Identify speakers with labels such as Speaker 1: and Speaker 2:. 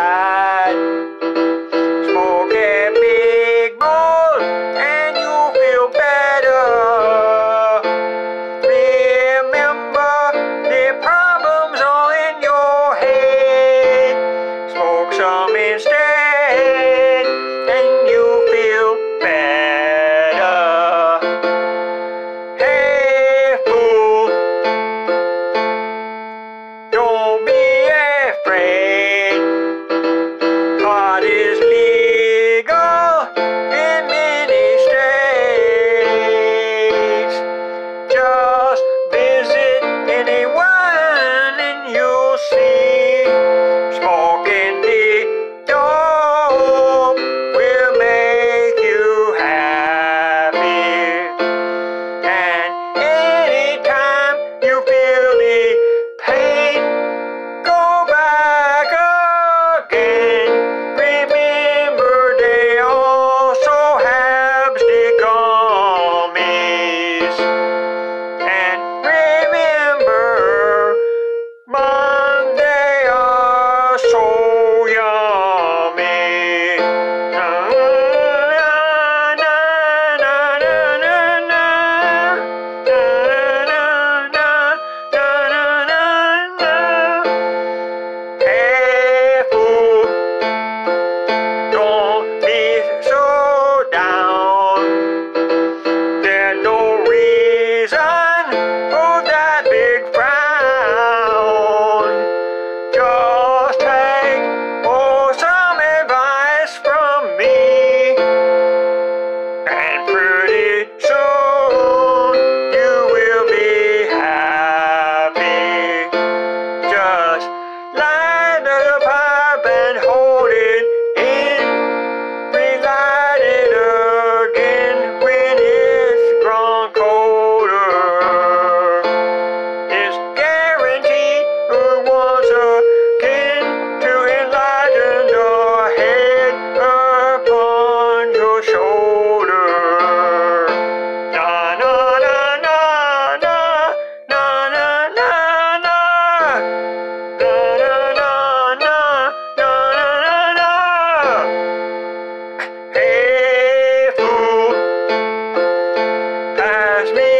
Speaker 1: Bye. me